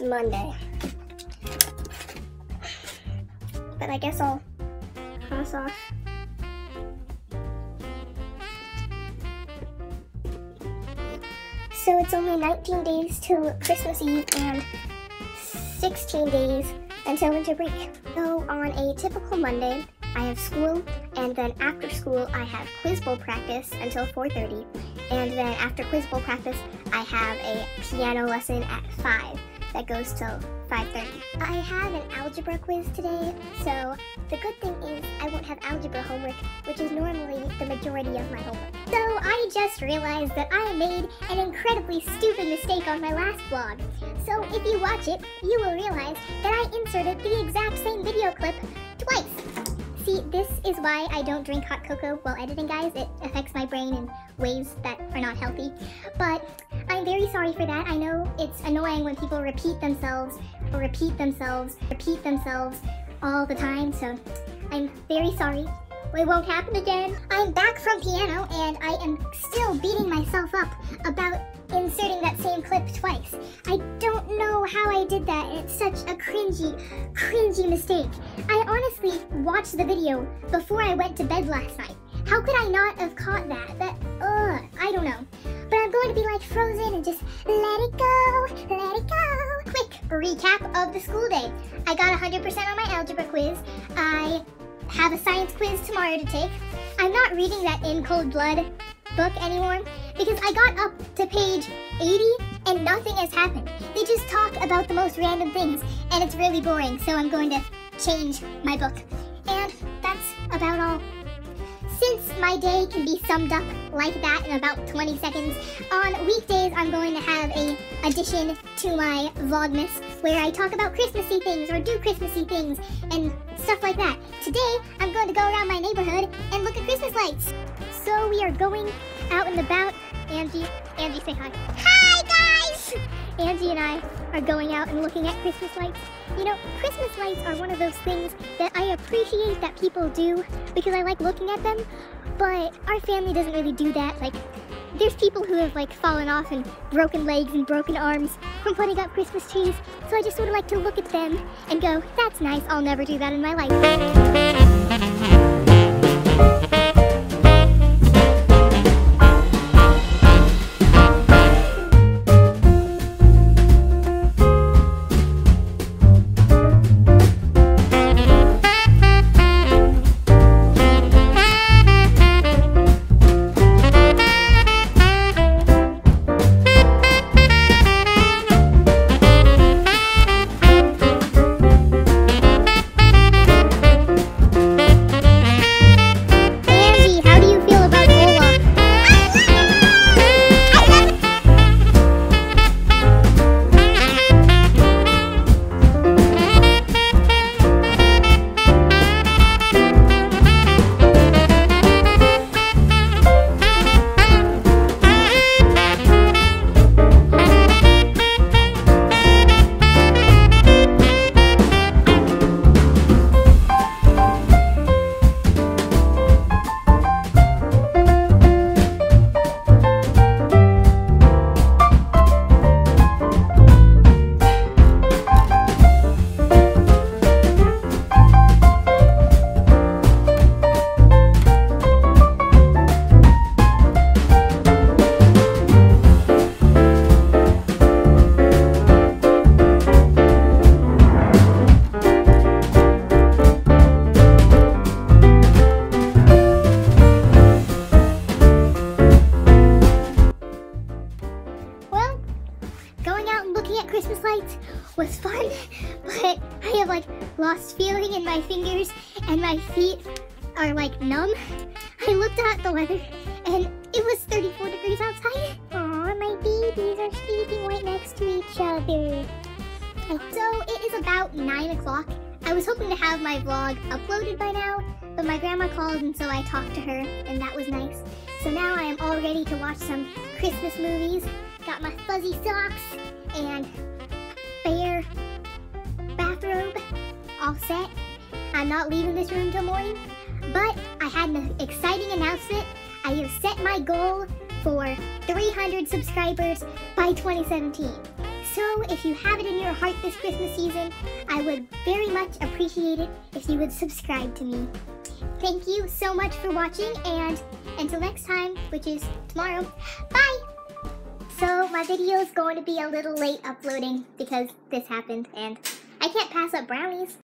Monday. But I guess I'll cross off. So it's only 19 days till Christmas Eve and 16 days until winter break. So on a typical Monday, I have school, and then after school, I have quiz bowl practice until 4.30. And then after quiz bowl practice, I have a piano lesson at 5 that goes till 5.30. I have an algebra quiz today, so the good thing is I won't have algebra homework, which is normally the majority of my homework. So I just realized that I made an incredibly stupid mistake on my last vlog. So if you watch it, you will realize that I inserted the exact same video clip twice. See, this is why I don't drink hot cocoa while editing, guys. It affects my brain in ways that are not healthy. But I'm very sorry for that. I know it's annoying when people repeat themselves, or repeat themselves, repeat themselves all the time, so I'm very sorry. It won't happen again. I'm back from piano and I am still beating myself up about inserting that same clip twice. I don't know how did that. and It's such a cringy, cringy mistake. I honestly watched the video before I went to bed last night. How could I not have caught that? That, ugh, I don't know. But I'm going to be like frozen and just let it go, let it go. Quick recap of the school day. I got 100% on my algebra quiz. I have a science quiz tomorrow to take. I'm not reading that In Cold Blood book anymore because I got up to page 80 and nothing has happened. They just talk about the most random things and it's really boring, so I'm going to change my book. And that's about all. Since my day can be summed up like that in about 20 seconds, on weekdays I'm going to have a addition to my Vlogmas where I talk about Christmassy things or do Christmassy things and stuff like that. Today, I'm going to go around my neighborhood and look at Christmas lights. So we are going out and about. Angie, Angie say hi. Hi Angie and I are going out and looking at Christmas lights. You know, Christmas lights are one of those things that I appreciate that people do because I like looking at them, but our family doesn't really do that. Like, there's people who have like fallen off and broken legs and broken arms from putting up Christmas trees, so I just sort of like to look at them and go, that's nice, I'll never do that in my life. Lost feeling in my fingers and my feet are like numb. I looked at the weather and it was 34 degrees outside. Aw, my babies are sleeping right next to each other. So it is about 9 o'clock. I was hoping to have my vlog uploaded by now, but my grandma called and so I talked to her and that was nice. So now I am all ready to watch some Christmas movies. Got my fuzzy socks and bear all set. I'm not leaving this room till morning, but I had an exciting announcement. I have set my goal for 300 subscribers by 2017. So if you have it in your heart this Christmas season, I would very much appreciate it if you would subscribe to me. Thank you so much for watching and until next time, which is tomorrow, bye! So my video is going to be a little late uploading because this happened and I can't pass up brownies.